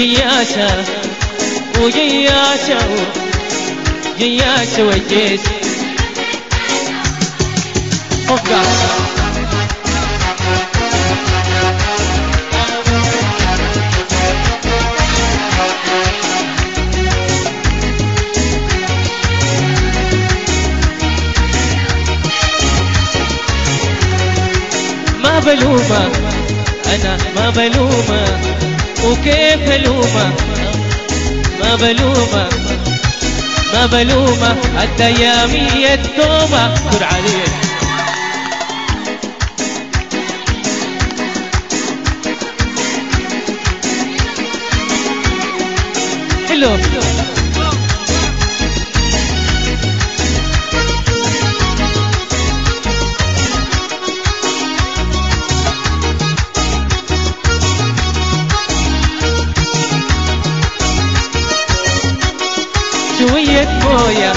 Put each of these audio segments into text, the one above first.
جياشة وجياشة ما بلومه أنا ما بلومه وكيف الومه ما بلومة. ما بلومة. الديامية التوبة. كر عليه حلو. شوية موية.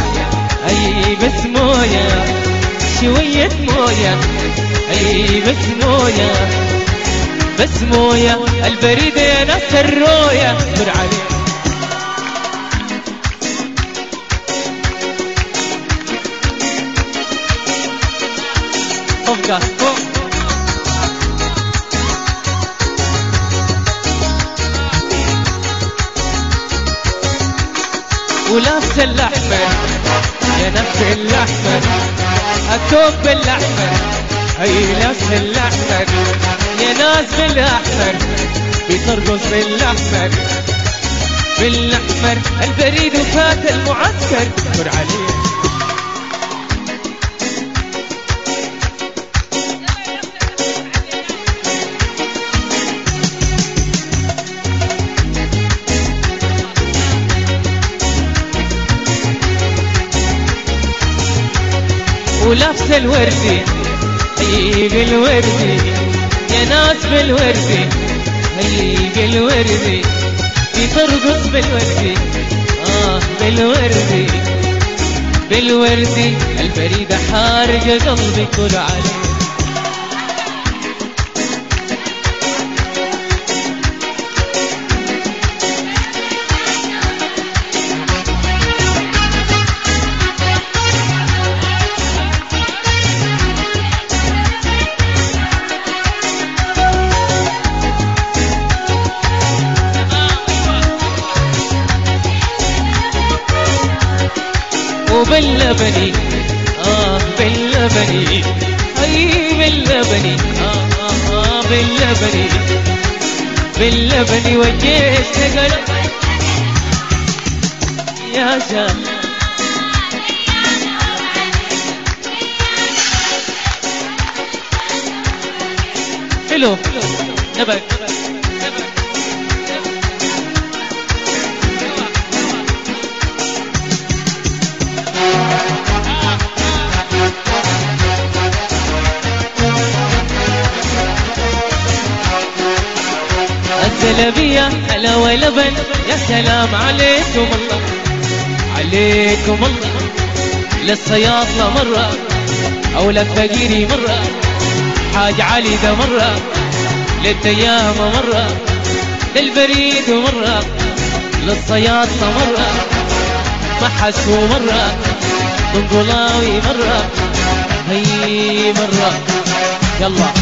أي بس موية. شوية موية. أي بس موية. بس موية. البريد يا ناس الروية. دور عليه فوق فوق ولابس الأحمر يا نفس الأحمر الثوب بالأحمر. هي لابس الأحمر يا ناس بالأحمر بترقص بالأحمر. بالأحمر البريد وفات المعسكر. دور عليه ولابس الوردي هي بالوردي يا ناس بالوردي هي بالوردي بترقص بالوردي آه بالوردي بالوردي البريدة حارقة قلبي كل عليه وباللبني آه باللبني أي باللبني آه آه آه باللبني باللبني والجيش تقلب يا شام حلو نبك الزلبية هلا ولبن يا سلام عليكم الله. عليكم الله. للصياطلة مرة أو للفقيري مرة. حاج علي ده مرة للديامة مرة للبريد مرة. للصياطلة مرة محسو مرة. دنقلاوي مرة هي مرة. يلا.